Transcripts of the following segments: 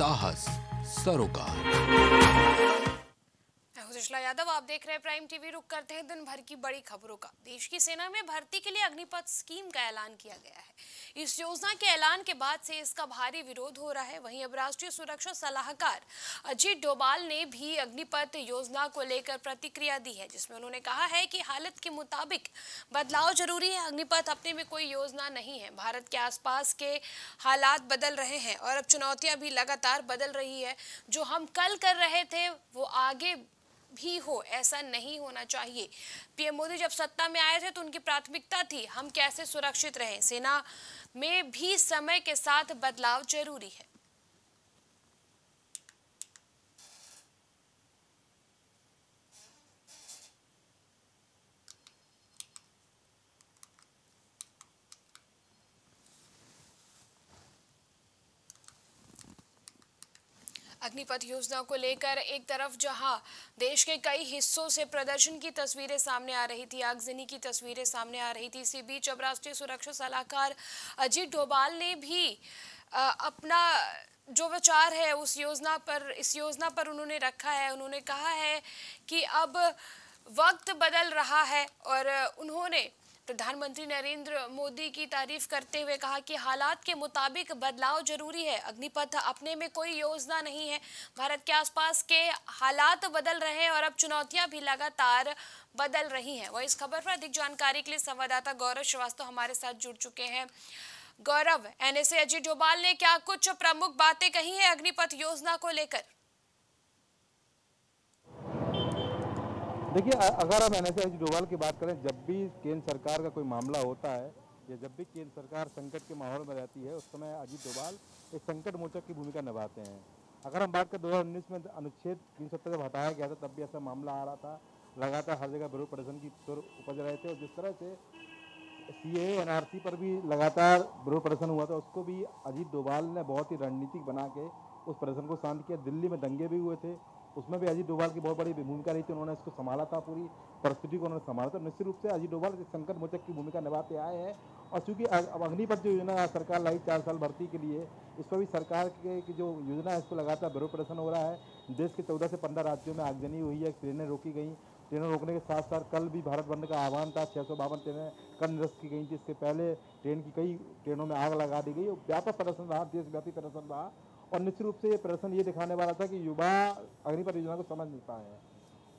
साहस सरोकार। सुशला यादव, आप देख रहे हैं प्राइम टीवी रुक करते हैं दिन भर की बड़ी खबरों का। देश की सेना में भर्ती के लिए अग्निपथ स्कीम का ऐलान किया गया है। इस योजना के ऐलान के बाद से इसका भारी विरोध हो रहा है। वहीं अब राष्ट्रीय सुरक्षा सलाहकार अजीत डोभाल ने भी अग्निपथ योजना को लेकर प्रतिक्रिया दी है, जिसमें उन्होंने कहा है कि हालत के मुताबिक बदलाव ज़रूरी है। अग्निपथ अपने में कोई योजना नहीं है। भारत के आसपास के हालात बदल रहे हैं और अब चुनौतियाँ भी लगातार बदल रही है। जो हम कल कर रहे थे, वो आगे भी हो, ऐसा नहीं होना चाहिए। पीएम मोदी जब सत्ता में आए थे तो उनकी प्राथमिकता थी, हम कैसे सुरक्षित रहें? सेना में भी समय के साथ बदलाव ज़रूरी है। अग्निपथ योजना को लेकर एक तरफ़ जहाँ देश के कई हिस्सों से प्रदर्शन की तस्वीरें सामने आ रही थी, आगजनी की तस्वीरें सामने आ रही थी। इसी बीच अब राष्ट्रीय सुरक्षा सलाहकार अजीत डोभाल ने भी अपना जो विचार है उस योजना पर, इस योजना पर उन्होंने रखा है। उन्होंने कहा है कि अब वक्त बदल रहा है और उन्होंने प्रधानमंत्री नरेंद्र मोदी की तारीफ़ करते हुए कहा कि हालात के मुताबिक बदलाव ज़रूरी है। अग्निपथ अपने में कोई योजना नहीं है। भारत के आसपास के हालात बदल रहे हैं और अब चुनौतियाँ भी लगातार बदल रही हैं। वह इस खबर पर अधिक जानकारी के लिए संवाददाता गौरव श्रीवास्तव हमारे साथ जुड़ चुके हैं। गौरव, एनएसए अजीत डोभाल ने क्या कुछ प्रमुख बातें कही है अग्निपथ योजना को लेकर? देखिए अगर हम एन डोभाल की बात करें, जब भी केंद्र सरकार का कोई मामला होता है, या जब भी केंद्र सरकार संकट के माहौल में रहती है, उस समय अजीत डोभाल एक संकट मोचक की भूमिका निभाते हैं। अगर हम बात करें 2019 में अनुच्छेद तीन जब हटाया गया था, तब भी ऐसा मामला आ रहा था। लगातार हर जगह विरोध प्रदर्शन की सुर उपज रहे थे, और जिस तरह से सी ए एनआरसी पर भी लगातार विरोध प्रदर्शन हुआ था, उसको भी अजीत डोभाल ने बहुत ही रणनीतिक बना के उस प्रदर्शन को शांत किया। दिल्ली में दंगे भी हुए थे उसमें भी अजीत डोभाल की बहुत बड़ी भूमिका रही थी, उन्होंने इसको संभाला था पूरी परिस्थिति को उन्होंने संभाला था। निश्चित रूप से अजीत डोभाल संकट मोचक की भूमिका निभाते आए हैं और चूँकि अब अग्निपथ जो योजना सरकार लाई चार साल भर्ती के लिए इस पर भी सरकार के, की जो योजना है, इसको लगातार विरोध प्रदर्शन हो रहा है। देश के चौदह से पंद्रह राज्यों में आगजनी हुई है, ट्रेनें रोकी गई। ट्रेनें रोकने के साथ साथ कल भी भारत बंद का आह्वान था छः सौ बावन ट्रेनें कल निरस्त की गई थी। इससे पहले ट्रेन की कई ट्रेनों में आग लगा दी गई और व्यापक प्रदर्शन रहा, देशव्यापी प्रदर्शन रहा। और निश्चित रूप से ये प्रदर्शन ये दिखाने वाला था कि युवा अग्निपथ योजना को समझ नहीं पाए हैं।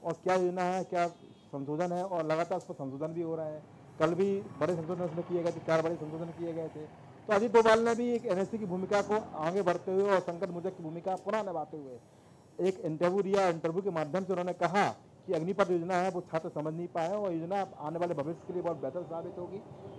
और क्या योजना है, क्या संशोधन है, और लगातार उस पर संशोधन भी हो रहा है। कल भी बड़े संशोधन उसमें किए गए थे, चार बड़े संशोधन किए गए थे। तो अजीत डोभाल ने भी एक एनएससी की भूमिका को आगे बढ़ते हुए और संकट मोचक की भूमिका पुनः निभाते हुए एक इंटरव्यू दिया। इंटरव्यू के माध्यम से उन्होंने कहा कि अग्निपथ योजना है, वो छात्र समझ नहीं पाए और योजना आने वाले भविष्य के लिए बहुत बेहतर साबित होगी।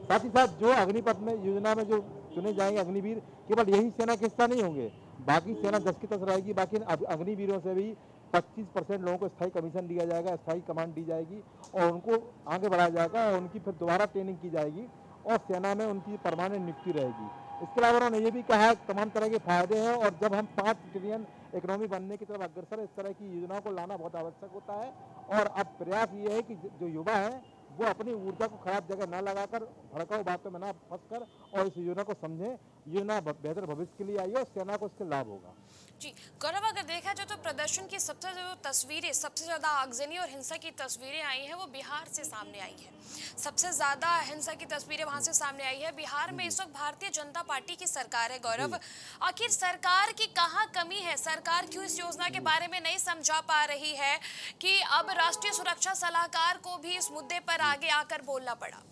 साथ ही साथ जो अग्निपथ में, योजना में जो चुने जाएँगे अग्निवीर, केवल यही सेना के हिस्सा नहीं होंगे बाकी सेना दस की दस रहेगी, बाकी अग्निवीरों से भी 25 परसेंट लोगों को स्थायी कमीशन दिया जाएगा, स्थायी कमांड दी जाएगी और उनको आगे बढ़ाया जाएगा और उनकी फिर दोबारा ट्रेनिंग की जाएगी और सेना में उनकी परमानेंट नियुक्ति रहेगी। इसके अलावा उन्होंने ये भी कहा तमाम तरह के फ़ायदे हैं और जब हम पाँच ट्रिलियन इकोनॉमी बनने की तरफ़ अग्रसर इस तरह की योजनाओं को लाना बहुत आवश्यक होता है और अब प्रयास ये है कि जो युवा है, वो अपनी ऊर्जा को खराब जगह ना लगाकर, भड़काऊ बातों में ना फंसकर और इस योजना को समझें योजना बेहतर भविष्य के लिए आई है और सेना को इससे लाभ होगा। जी गौरव अगर देखा जाए तो प्रदर्शन की सबसे जो तस्वीरें सबसे ज़्यादा आगजनी और हिंसा की तस्वीरें आई हैं वो बिहार से सामने आई है। सबसे ज़्यादा हिंसा की तस्वीरें वहाँ से सामने आई है। बिहार में इस वक्त भारतीय जनता पार्टी की सरकार है गौरव। आखिर सरकार की कहाँ कमी है? सरकार क्यों इस योजना के बारे में नहीं समझा पा रही है कि अब राष्ट्रीय सुरक्षा सलाहकार को भी इस मुद्दे पर आगे आकर बोलना पड़ा?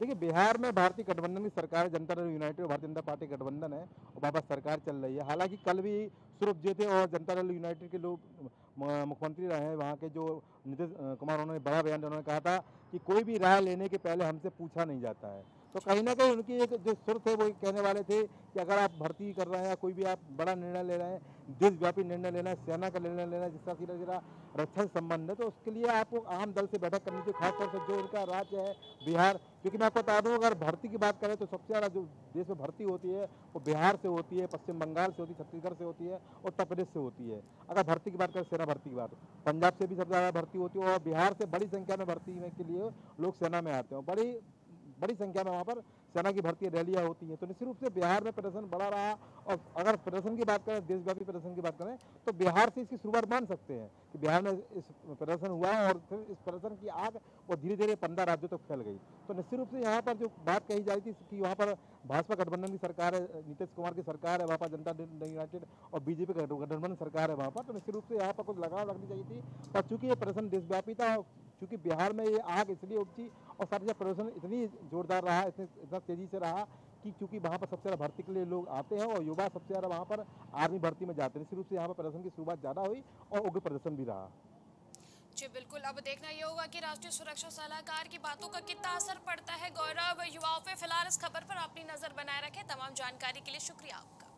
देखिए, बिहार में भारतीय गठबंधन की सरकार, जनता दल यूनाइटेड भारतीय जनता पार्टी गठबंधन है, और वापस सरकार चल रही है। हालाँकि कल भी सूरभ जी थे और जनता दल यूनाइटेड के लोग मुख्यमंत्री रहे हैं। वहाँ के जो नीतीश कुमार, उन्होंने बड़ा बयान उन्होंने कहा था कि कोई भी राय लेने के पहले हमसे पूछा नहीं जाता है। तो कहीं ना कहीं उनकी एक जो सुर थे वो कहने वाले थे कि अगर आप भर्ती कर रहे हैं या कोई भी आप बड़ा निर्णय ले रहे हैं, देशव्यापी निर्णय लेना है, सेना का निर्णय लेना है जिसका सीधा सीधा रक्षण संबंध है तो उसके लिए आपको आम दल से बैठक करनी चाहिए, खासतौर से जो उनका राज्य है, बिहार। क्योंकि मैं आपको बता दूँ, अगर भर्ती की बात करें तो सबसे ज़्यादा जो देश में भर्ती होती है, वो बिहार से होती है, पश्चिम बंगाल से होती है, छत्तीसगढ़ से होती है उत्तर प्रदेश से होती है। अगर भर्ती की बात करें, सेना भर्ती की बात, पंजाब से भी सबसे ज़्यादा भर्ती होती है और बिहार से बड़ी संख्या में भर्ती के लिए लोग सेना में आते हैं। बड़ी बड़ी संख्या में वहाँ पर सेना की भर्ती रैलियाँ होती हैं। तो निश्चित रूप से बिहार में प्रदर्शन बढ़ा रहा और अगर प्रदर्शन की बात करें, देशव्यापी प्रदर्शन की बात करें तो बिहार से इसकी शुरुआत मान सकते हैं कि बिहार में इस प्रदर्शन हुआ और फिर इस प्रदर्शन की आग वो धीरे धीरे पंद्रह राज्यों तक फैल गई। तो निश्चित रूप से यहाँ पर जो बात कही जा रही थी कि वहाँ पर भाजपा गठबंधन की सरकार है, नीतीश कुमार की सरकार है, वहाँ पर जनता यूनाइटेड और बीजेपी का गठबंधन सरकार है वहाँ पर तो निश्चित रूप से यहाँ पर कुछ लगाव रखनी चाहिए थी। पर चूँकि ये प्रदर्शन देशव्यापी था क्योंकि बिहार में ये आग इसलिए उपजी और साथ ही प्रदर्शन इतनी जोरदार रहा, इतनी, इतना तेज़ी से रहा कि क्योंकि वहाँ पर सबसे ज़्यादा भर्ती के लिए लोग आते हैं और युवा सबसे ज़्यादा वहाँ पर आर्मी भर्ती में जाते हैं। निश्चित रूप से यहाँ पर प्रदर्शन की शुरुआत ज़्यादा हुई और उग्र प्रदर्शन भी रहा। जी, बिल्कुल। अब देखना ये होगा कि राष्ट्रीय सुरक्षा सलाहकार की बातों का कितना असर पड़ता है। गौरव, युवाओं पे फ़िलहाल इस खबर पर अपनी नज़र बनाए रखें। तमाम जानकारी के लिए शुक्रिया आपका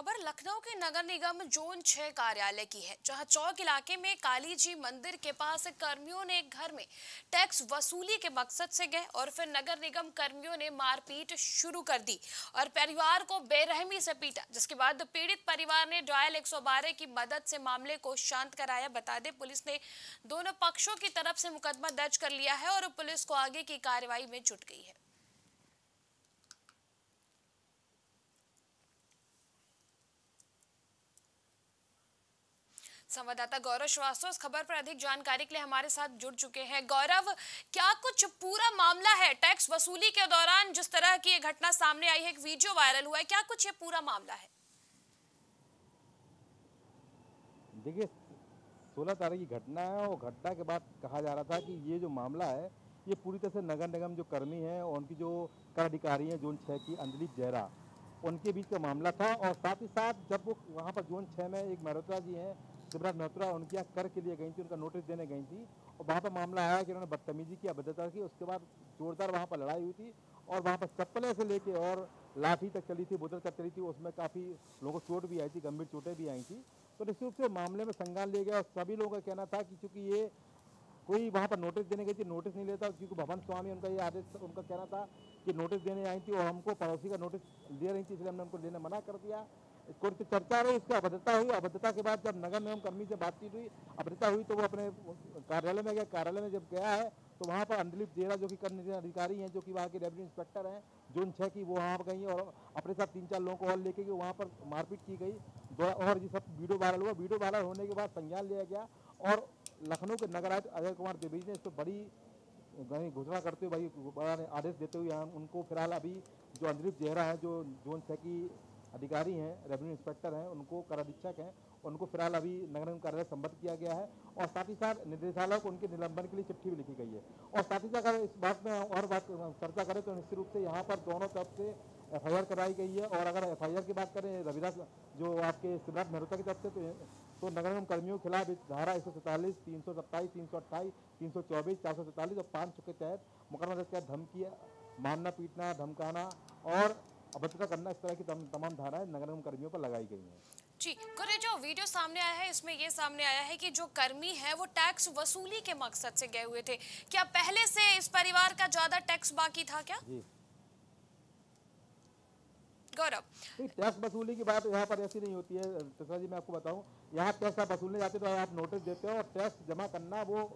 खबर लखनऊ के नगर निगम जोन छह कार्यालय की है, जहाँ चौक इलाके में काली जी मंदिर के पास कर्मियों ने एक घर में टैक्स वसूली के मकसद से गए और फिर नगर निगम कर्मियों ने मारपीट शुरू कर दी और परिवार को बेरहमी से पीटा, जिसके बाद पीड़ित परिवार ने डायल 112 की मदद से मामले को शांत कराया। बता दें, पुलिस ने दोनों पक्षों की तरफ़ से मुकदमा दर्ज कर लिया है और पुलिस को आगे की कार्रवाई में जुट गई है। संवाददाता गौरव श्रीवास्तव, इस खबर पर अधिक जानकारी के लिए हमारे साथ जुड़ चुके हैं। गौरव, क्या कुछ पूरा मामला है टैक्स वसूली के दौरान? जिस तरह की घटना सामने आई है, एक वीडियो वायरल हुआ है, क्या कुछ ये पूरा मामला है? देखिए, सोलह तारीख की घटना है और घटना के बाद कहा जा रहा था कि ये जो मामला है, ये पूरी तरह से नगर निगम जो कर्मी हैं और उनकी जो कर अधिकारी हैं, जोन छः की अंजलि जैरा उनके बीच का मामला था। और साथ ही साथ जब वो वहाँ पर जोन छः में एक मल्होत्रा जी हैं शिवराज मल्होत्रा उनके यहाँ कर के लिए गई थी, उनका नोटिस देने गई थी और वहाँ पर मामला आया कि उन्होंने बदतमीजी की, अभद्रता की, उसके बाद जोरदार वहाँ पर लड़ाई हुई थी और वहाँ पर चप्पलें से लेके और लाठी तक चली थी बोतल तक चली थी, उसमें काफ़ी लोगों को चोट भी आई थी, गंभीर चोटें भी आई थी। तो निश्चित रूप से मामले में संज्ञान लिया गया और सभी लोगों का कहना था कि चूँकि ये कोई वहाँ पर नोटिस देने गई थी नोटिस नहीं लेता, क्योंकि भवन स्वामी उनका ये आदेश, उनका कहना था कि नोटिस देने आई थी और हमको पड़ोसी का नोटिस दे रही थी, इसलिए हमने उनको लेने मना कर दिया। कोर्ट की चर्चा रही इसकी अभद्रता हुई। अभद्रता के बाद जब नगर निगम कर्मी से बातचीत हुई, अभद्रता हुई तो वो अपने कार्यालय में गया कार्यालय में जब गया है तो वहाँ पर अंडलिप जेरा जो कि कर अधिकारी हैं, जो कि वहाँ के रेवेन्यू इंस्पेक्टर हैं, जोन छः की वो वहाँ पर गई और अपने साथ तीन चार लोगों को और लेके गई, वहाँ पर मारपीट की गई। और ये सब वीडियो वायरल हुआ। वीडियो वायरल होने के बाद संज्ञान लिया गया और लखनऊ के नगर आयुक्त अजय कुमार द्विवेदी ने इस पर बड़ी घोषणा करते हुए भाई बड़ा आदेश देते हुए यहाँ उनको फ़िलहाल अभी जो अंजलिप जेहरा है, जो जोन छः की अधिकारी हैं रेवेन्यू इंस्पेक्टर हैं, उनको कर अधीक्षक हैं, उनको फ़िलहाल अभी नगर निगम कार्यालय संबद्ध किया गया है और साथ ही साथ निदेशालय को उनके निलंबन के लिए चिट्ठी भी लिखी गई है। और साथ ही साथ अगर इस बात में और बात चर्चा करें तो निश्चित रूप से यहाँ पर दोनों तरफ़ से एफआईआर कराई गई है और अगर एफआईआर की बात करें, रविदास जो आपके शिवराज मेहरोता की तरफ़ से तो तो नगर निगम कर्मियों के खिलाफ धारा एक सौ सैंतालीस, तीन सौ सत्ताईस, तीन सौ अट्ठाईस, तीन सौ चौबीस, चार सौ सैंतालीस और पाँच सौ के तहत मुकदमा दर्ज किया, धमकी मारना पीटना, धमकाना और अभद्रता करना इस तरह की तमाम धाराएँ नगर निगम कर्मियों पर लगाई गई हैं। जी कुरे जो वीडियो सामने आया है इसमें ये सामने आया है कि जो कर्मी है वो टैक्स वसूली के मकसद से गए हुए थे। क्या पहले से इस परिवार का ज़्यादा टैक्स बाकी था क्या? जी। गौरव। टैक्स वसूली की बात यहाँ पर ऐसी नहीं होती है। तुषार जी मैं आपको बताऊँ यहाँ टैक्स आप वसूलने जाते तो आप नोटिस देते हो और टैक्स जमा करना वो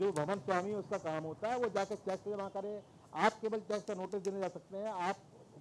जो भवन स्वामी उसका काम होता है वो जाकर टैक्स जमा करे। आप केवल टैक्स का नोटिस देने जा सकते हैं आप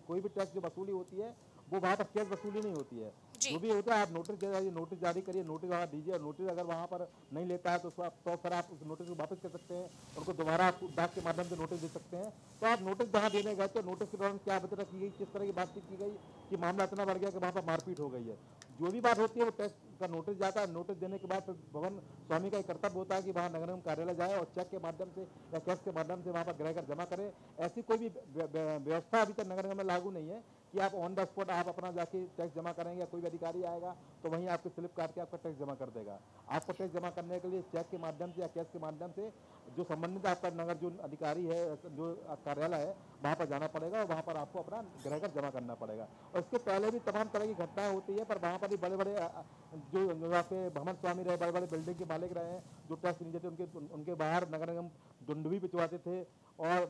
कोई भी टैक्स जो वसूली होती है वो वहाँ पर कैश वसूली नहीं होती है। जो। भी होता है आप नोटिस दे नोटिस जारी करिए नोटिस वहाँ दीजिए और नोटिस अगर वहाँ पर नहीं लेता है तो तो फिर आप उस नोटिस को वापस कर सकते हैं उनको दोबारा आप डाक के माध्यम से नोटिस दे सकते हैं। तो आप नोटिस जहाँ देने गए तो नोटिस के दौरान क्या बदला की गई किस तरह की बातचीत की गई कि मामला इतना बढ़ गया कि वहाँ पर मारपीट हो गई है। जो भी बात होती है, वो टैक्स का नोटिस जाता है। नोटिस देने के बाद फिर भवन स्वामी का एक कर्तव्य होता है कि वहाँ नगर निगम कार्यालय जाए और चेक के माध्यम से या कैश के माध्यम से वहाँ पर ग्रह कर जमा करे। ऐसी कोई भी व्यवस्था अभी तक नगर निगम में लागू नहीं है कि आप ऑन द स्पॉट आप अपना जाके टैक्स जमा करेंगे या कोई भी अधिकारी आएगा तो वहीं आपके स्लिप काट के आपका टैक्स जमा कर देगा। आपको टैक्स जमा करने के लिए चेक के माध्यम से या कैश के माध्यम से जो संबंधित आपका नगर जो अधिकारी है, जो कार्यालय है, वहाँ पर जाना पड़ेगा और वहाँ पर आपको अपना ग्रह जमा करना पड़ेगा। और इसके पहले भी तमाम तरह की घटनाएँ होती है, पर वहाँ पर भी बड़े बड़े जो वहाँ पे भ्रमण स्वामी रहे बड़े बड़े बिल्डिंग के मालिक रहे हैं, जो टैक्स नहीं देते उनके उनके बाहर नगर निगम दुंडवी पिछवाते थे और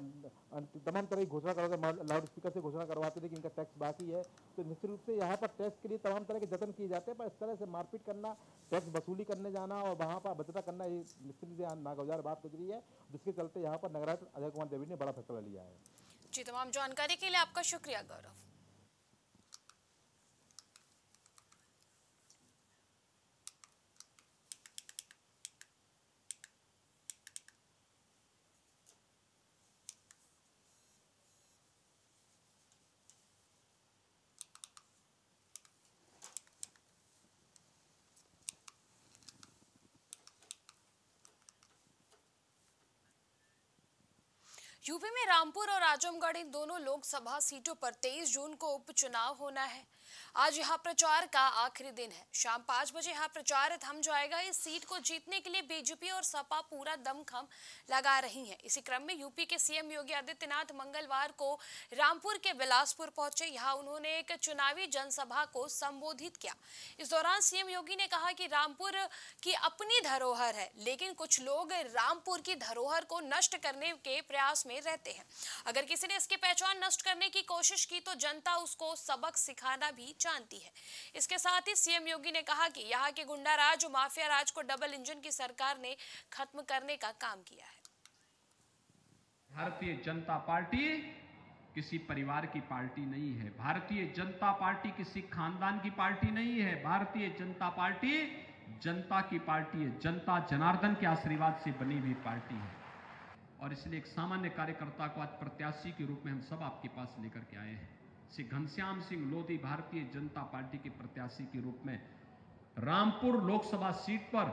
तमाम तरह की घोषणा करवाते लाउड स्पीकर से घोषणा करवाते थे कि इनका टैक्स बाकी है। तो निश्चित रूप से यहाँ पर टैक्स के लिए तमाम तरह के जतन किए जाते हैं, पर इस तरह से मारपीट करना टैक्स वसूली करने जाना और वहाँ पर बचता करना, ये निश्चित रूप से नागवजार बात गुजरी है, जिसके चलते यहाँ पर नगराज अजय कुमार देवी ने बड़ा फैसला लिया है। जी, तमाम जानकारी के लिए आपका शुक्रिया, गौरव। यूपी में रामपुर और आजमगढ़ इन दोनों लोकसभा सीटों पर 23 जून को उपचुनाव होना है। आज यहाँ प्रचार का आखिरी दिन है। शाम पाँच बजे यहाँ प्रचार थम जाएगा। इस सीट को जीतने के लिए बीजेपी और सपा पूरा दमखम लगा रही हैं। इसी क्रम में यूपी के सीएम योगी आदित्यनाथ मंगलवार को रामपुर के बिलासपुर पहुँचे। यहाँ उन्होंने एक चुनावी जनसभा को संबोधित किया। इस दौरान सीएम योगी ने कहा कि रामपुर की अपनी धरोहर है, लेकिन कुछ लोग रामपुर की धरोहर को नष्ट करने के प्रयास में रहते हैं। अगर किसी ने इसकी पहचान नष्ट करने की कोशिश की तो जनता उसको सबक सिखाना भी जानती है। इसके साथ ही सीएम योगी ने कहा कि यहाँ के गुंडा राज और माफिया राज को डबल इंजन की सरकार ने खत्म करने का काम किया है। भारतीय जनता पार्टी किसी परिवार की पार्टी नहीं है। भारतीय जनता पार्टी किसी खानदान की पार्टी नहीं है। भारतीय जनता पार्टी जनता की पार्टी है। जनता जनार्दन के आशीर्वाद से बनी हुई पार्टी है। और इसलिए एक सामान्य कार्यकर्ता को आज प्रत्याशी के रूप में हम सब आपके पास लेकर के आए हैं। श्री घनश्याम सिंह लोधी भारतीय जनता पार्टी के प्रत्याशी के रूप में रामपुर लोकसभा सीट पर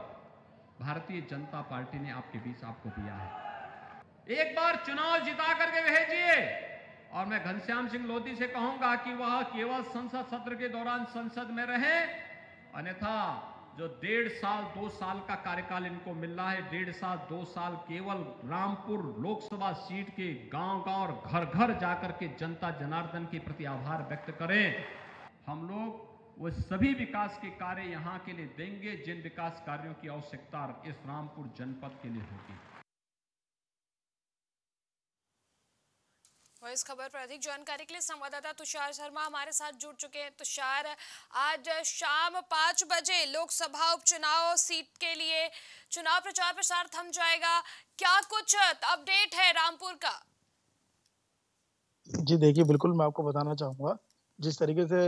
भारतीय जनता पार्टी ने आपके बीच आपको दिया है। एक बार चुनाव जिता करके भेजिए। और मैं घनश्याम सिंह लोधी से कहूँगा कि वह केवल संसद सत्र के दौरान संसद में रहे, अन्यथा जो डेढ़ साल, दो साल का कार्यकाल इनको मिल रहा है, डेढ़ साल, दो साल केवल रामपुर लोकसभा सीट के गाँव गाँव और घर घर जाकर के जनता जनार्दन के प्रति आभार व्यक्त करें। हम लोग वो सभी विकास के कार्य यहाँ के लिए देंगे, जिन विकास कार्यों की आवश्यकता इस रामपुर जनपद के लिए होगी। और इस खबर पर अधिक जानकारी के लिए संवाददाता तुषार शर्मा हमारे साथ जुड़ चुके हैं। तुषार, आज शाम पाँच बजे लोकसभा उपचुनाव सीट के लिए चुनाव प्रचार प्रसार थम जाएगा। क्या कुछ अपडेट है रामपुर का? जी देखिए, बिल्कुल मैं आपको बताना चाहूँगा, जिस तरीके से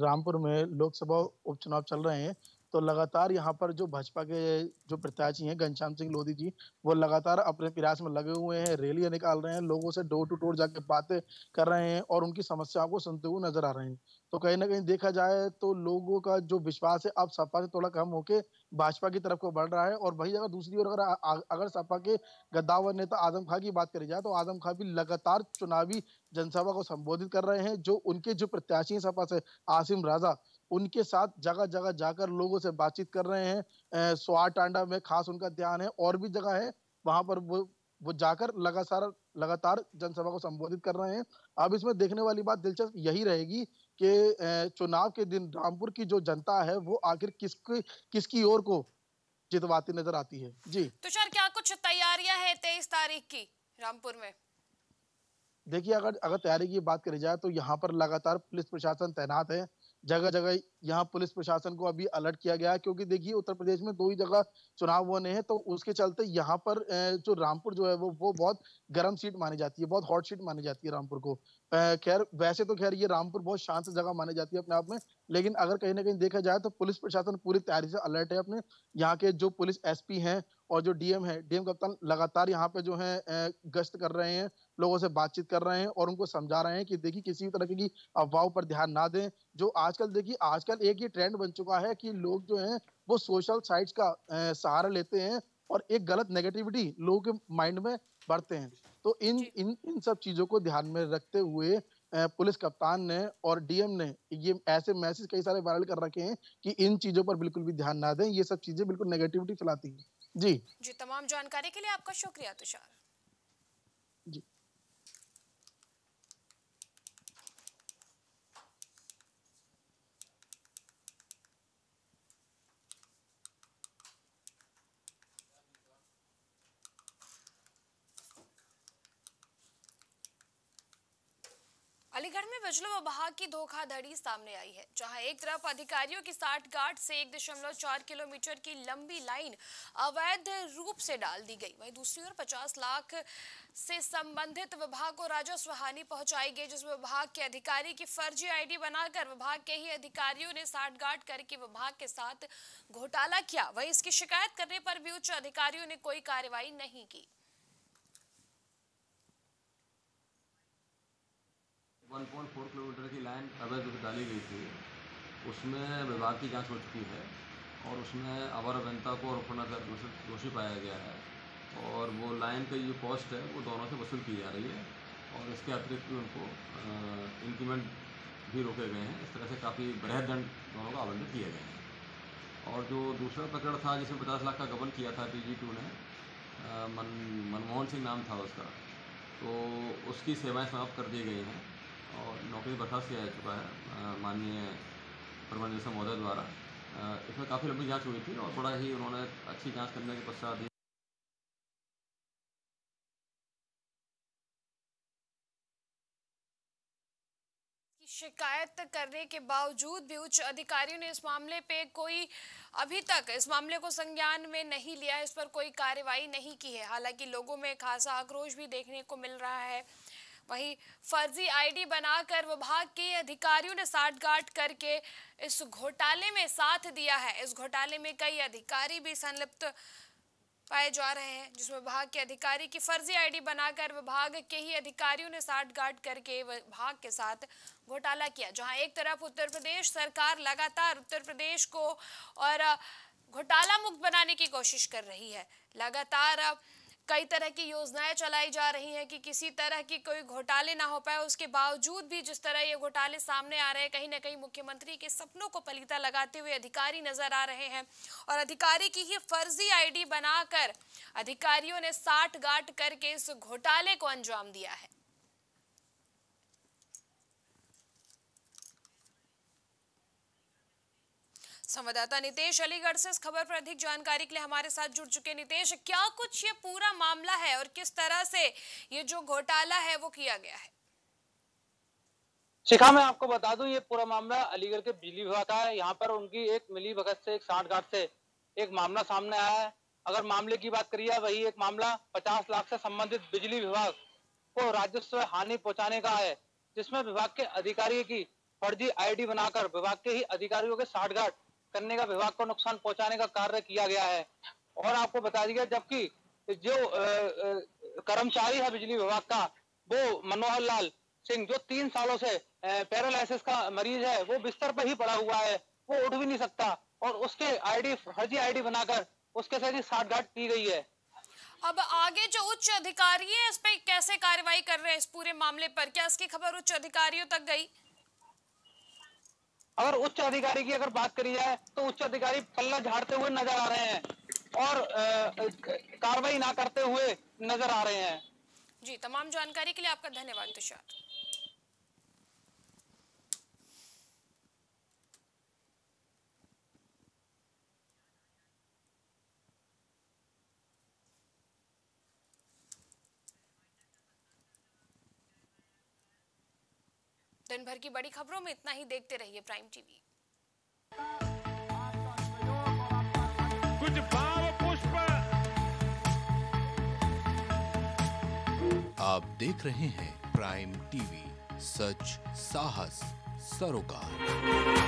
रामपुर में लोकसभा उपचुनाव चल रहे हैं तो लगातार यहाँ पर जो भाजपा के जो प्रत्याशी हैं, घनश्याम सिंह लोधी जी, वो लगातार अपने प्रयास में लगे हुए हैं, रैलियाँ निकाल रहे हैं, लोगों से डोर टू डोर जाके बातें कर रहे हैं और उनकी समस्याओं को सुनते हुए नज़र आ रहे हैं। तो कहीं ना कहीं देखा जाए तो लोगों का जो विश्वास है, अब सपा से थोड़ा कम होके भाजपा की तरफ़ को बढ़ रहा है और वही अगर दूसरी ओर अगर अगर सपा के गद्दावर नेता आज़म खां की बात करी जाए तो आज़म खां भी लगातार चुनावी जनसभा को संबोधित कर रहे हैं, जो उनके जो प्रत्याशी हैं सपा से, आसिम राजा उनके साथ जगह जगह जाकर लोगों से बातचीत कर रहे हैं स्वार टांडा में खास उनका ध्यान है और भी जगह है वहाँ पर वो वो जाकर लगातार लगातार जनसभा को संबोधित कर रहे हैं। अब इसमें देखने वाली बात दिलचस्प यही रहेगी कि चुनाव के दिन रामपुर की जो जनता है वो आखिर किसकी किसकी ओर को जितवाती नज़र आती है? जी। तुषार क्या कुछ तैयारियाँ हैं तेईस तारीख की रामपुर में? देखिए अगर अगर तैयारी की बात करी जाए तो यहाँ पर लगातार पुलिस प्रशासन तैनात है जगह जगह यहाँ पुलिस प्रशासन को अभी अलर्ट किया गया है, क्योंकि देखिए, उत्तर प्रदेश में दो ही जगह चुनाव होने हैं तो उसके चलते यहाँ पर जो रामपुर जो है, वो वो बहुत गर्म सीट मानी जाती है, बहुत हॉट सीट मानी जाती है रामपुर को। खैर, वैसे तो खैर ये रामपुर बहुत शांत जगह मानी जाती है अपने आप में, लेकिन अगर कहीं ना कहीं देखा जाए तो पुलिस प्रशासन पूरी तैयारी से अलर्ट है अपने। यहाँ के जो पुलिस एस हैं और जो डीएम है, डीएम कप्तान लगातार यहाँ पे जो है गश्त कर रहे हैं लोगों से बातचीत कर रहे हैं और उनको समझा रहे हैं कि देखिए किसी भी तरह की अफवाहों पर ध्यान ना दें जो आजकल देखिए आजकल एक ही ट्रेंड बन चुका है कि लोग जो हैं वो सोशल साइट्स का सहारा लेते हैं और एक गलत नेगेटिविटी लोगों के माइंड में बढ़ते हैं। तो इन इन इन सब चीज़ों को ध्यान में रखते हुए पुलिस कप्तान ने और डीएम ने ये ऐसे मैसेज कई सारे वायरल कर रखे हैं कि इन चीज़ों पर बिल्कुल भी ध्यान ना दें ये सब चीज़ें बिल्कुल नेगेटिविटी फैलाती है। जी। जी तमाम जानकारी के लिए आपका शुक्रिया तुषार जी अलीगढ़ में बिजली विभाग की धोखाधड़ी सामने आई है, जहाँ एक तरफ़ अधिकारियों की साठ गार्ड से एक दशमलव चार किलोमीटर की लंबी लाइन अवैध रूप से डाल दी गई। वहीं दूसरी ओर पचास लाख से संबंधित विभाग को राजस्व हानि पहुंचाई गई जिसमें विभाग के अधिकारी की फर्जी आईडी बनाकर विभाग के ही अधिकारियों ने साठ गार्ड करके विभाग के साथ घोटाला किया। वही इसकी शिकायत करने पर भी उच्च अधिकारियों ने कोई कार्रवाई नहीं की। 1.4 किलोमीटर की लाइन अवैध रूप डाली गई थी। उसमें विभाग की जाँच हो चुकी है और उसमें अवर अभियंता को और दोषी पाया गया है और वो लाइन का जो कॉस्ट है, वो दोनों से वसूल की जा रही है और इसके अतिरिक्त भी उनको इंक्रीमेंट भी रोके गए हैं। इस तरह से काफ़ी बृहद दंड दोनों को आवंटित किए गए हैं। और जो दूसरा प्रकरण था, जिसमें पचास लाख का गबन किया था पी जी टू ने मन मनमोहन सिंह नाम था उसका तो उसकी सेवाएँ समाप्त कर दी गई हैं। और नौकरी बर्खास्त किया जा चुका है माननीय प्रबंध निदेशक महोदय द्वारा। इसमें काफ़ी लंबी जाँच हुई थी और बड़ा ही उन्होंने अच्छी जाँच करने के पश्चात ही शिकायत करने के बावजूद भी उच्च अधिकारियों ने इस मामले पे कोई अभी तक इस मामले को संज्ञान में नहीं लिया इस पर कोई कार्रवाई नहीं की है। हालाँकि लोगों में खासा आक्रोश भी देखने को मिल रहा है। वहीं फर्जी आईडी बनाकर विभाग के अधिकारियों ने साठगांठ करके इस घोटाले में साथ दिया है। इस घोटाले में कई अधिकारी भी संलिप्त पाए जा रहे हैं, जिसमें विभाग के अधिकारी की फर्जी आईडी बनाकर विभाग के ही अधिकारियों ने साठगांठ करके विभाग के साथ घोटाला किया, जहाँ एक तरफ़ उत्तर प्रदेश सरकार लगातार उत्तर प्रदेश को और घोटाला मुक्त बनाने की कोशिश कर रही है। लगातार कई तरह की योजनाएँ चलाई जा रही हैं कि किसी तरह की कोई घोटाले ना हो पाए, उसके बावजूद भी जिस तरह ये घोटाले सामने आ रहे हैं, कहीं ना कहीं मुख्यमंत्री के सपनों को पलीता लगाते हुए अधिकारी नज़र आ रहे हैं। और अधिकारी की ही फर्जी आईडी बनाकर अधिकारियों ने साठ गांठ करके इस घोटाले को अंजाम दिया है। संवाददाता नितेश अलीगढ़ से इस खबर पर अधिक जानकारी के लिए हमारे साथ जुड़ चुके नितेश, क्या कुछ ये पूरा मामला है और किस तरह से ये जो घोटाला है वो किया गया है? शिखा, मैं आपको बता दूँ, ये पूरा मामला अलीगढ़ के बिजली विभाग का है। यहाँ पर उनकी एक मिली भगत से एक साठ गांठ से एक मामला सामने आया है। अगर मामले की बात करिए, वही एक मामला पचास लाख से संबंधित बिजली विभाग को राजस्व हानि पहुँचाने का है, जिसमें विभाग के अधिकारी की फर्जी आईडी बनाकर, विभाग के ही अधिकारियों के साठ गांठ करने का विभाग को नुकसान पहुँचाने का कार्य किया गया है। और आपको बता दिया जबकि जो कर्मचारी है बिजली विभाग का, वो मनोहर लाल सिंह, जो तीन सालों से पैरालिसिस का मरीज़ है, वो बिस्तर पर ही पड़ा हुआ है, वो उठ भी नहीं सकता। और उसके आईडी फर्जी आईडी बनाकर उसके साथ ही साठगांठ की गई है। अब आगे जो उच्च अधिकारी है, इस पर कैसे कार्रवाई कर रहे हैं इस पूरे मामले पर? क्या इसकी खबर उच्च अधिकारियों तक गई? अगर उच्च अधिकारी की अगर बात करी जाए तो उच्च अधिकारी पल्ला झाड़ते हुए नज़र आ रहे हैं और कार्रवाई ना करते हुए नज़र आ रहे हैं। जी, तमाम जानकारी के लिए आपका धन्यवाद, तुषार। दिन भर की बड़ी खबरों में इतना ही देखते रहिए प्राइम टीवी। कुछ भाव पुष्प। आप देख रहे हैं प्राइम टीवी सच साहस सरोकार।